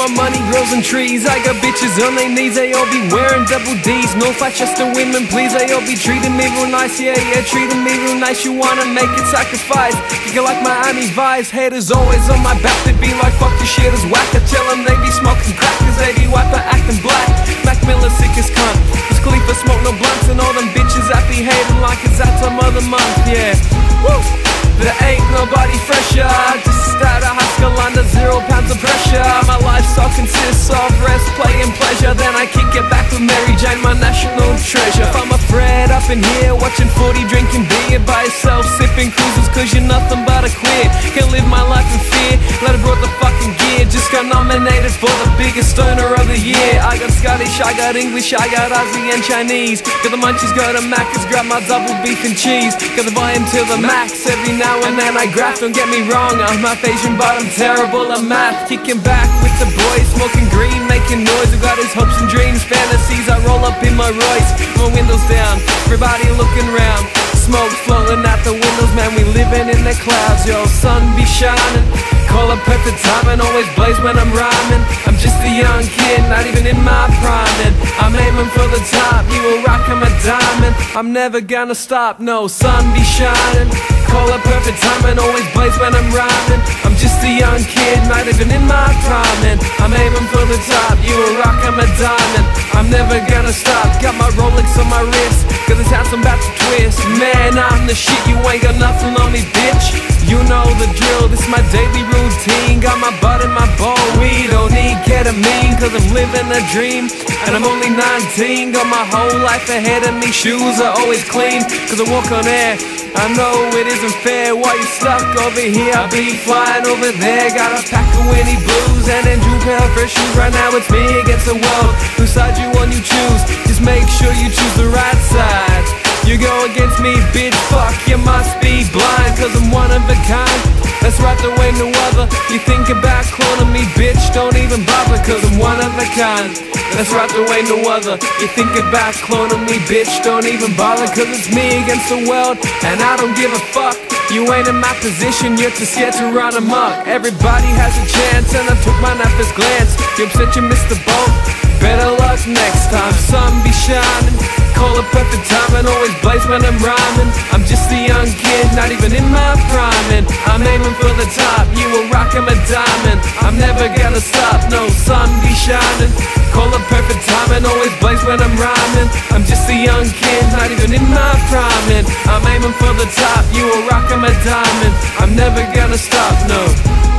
my money grows on trees. I got bitches on their knees, they all be wearing double D's. No fight just to women, please. They all be treating me real nice, yeah, yeah, treating me real nice. You wanna make it sacrifice? You like Miami vibes, haters always on my back. They be like, fuck this shit is whack. I tell them they be smoking crack, cause they be white but acting black. Mac Miller sick as cunt. Cause Khalifa smoke no blunts, and all them bitches that be hating like it's that time of the month, yeah. Woo! There ain't nobody fresher. Just out of high school under zero pounds of pressure. My lifestyle consists of rest, play, and pleasure. Then I kick it back with Mary Jane, my national treasure. If I'm a Fred up in here, watching 40, drinking beer by yourself, sipping cruises, cause you're nothing but a queer. Can't live my life in fear. Nominated for the biggest stoner of the year. I got Scottish, I got English, I got Aussie and Chinese. Got the munchies, got a Macca's, grab my double beef and cheese. Got the volume to the max every now and then I graph, don't get me wrong I'm half Asian but I'm terrible at math Kicking back with the boys, smoking green, making noise I got his hopes and dreams, fantasies I roll up in my Royce, my windows down Everybody looking round Smoke floating out the windows, man We living in the clouds, yo. Sun be shining. Call it perfect timing, always blaze when I'm rhyming. I'm just a young kid, not even in my prime And I'm aiming for the top, you will rock, I'm a diamond. I'm never gonna stop, no Sun be shining. Call it perfect timing, always blaze when I'm rhyming. I'm just a young kid, not even in my prime And I'm aiming for the top, you will rock, I'm a diamond. I'm never gonna stop, got my Rolex on my wrist. Cause this house I'm about to twist. Man, I'm the shit, you ain't got nothing on me, bitch. You know the drill, this my daily routine. Got my butt in my bowl, we don't need ketamine Cause I'm living a dream, and I'm only 19 Got my whole life ahead of me, shoes are always clean Cause I walk on air. I know it isn't fair. Why you stuck over here? I be flying over there. Got a pack of Winnie Blues and Andrew Pale for shoes. Right now it's me against the world Whose side you want you choose. Just make sure you choose the right side. You go against me bitch fuck you must be blind Cause I'm one of a kind. That's right the way no other. You think about cloning me bitch don't even bother Cause I'm one of a kind. That's right the way no other. You think about cloning me bitch don't even bother Cause it's me against the world And I don't give a fuck you ain't in my position, you're too scared to run amok Everybody has a chance and I took mine at first glance. You upset you missed the boat, better luck next time Sun be shining, call it perfect time And always blaze when I'm rhyming. I'm just a young kid, not even in my prime And I'm aiming for the top, you will rock, I'm a diamond. I'm never gonna stop, no sun be shining. Call it perfect time and always blaze when I'm rhyming. I'm just a young kid, not even in my prime And I'm aiming for the top, you a rock, I'm a diamond. I'm never gonna stop, no